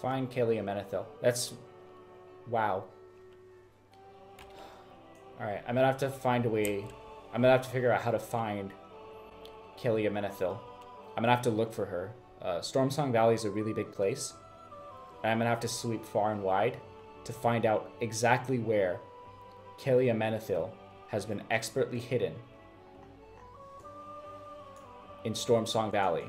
Find Calia Menethil. That's... Wow. Alright, I'm gonna have to find a way... I'm gonna have to figure out how to find Calia Menethil. I'm gonna have to look for her. Uh, Stormsong Valley is a really big place. And I'm gonna have to sweep far and wide to find out exactly where Calia Menethil has been expertly hidden in Stormsong Valley.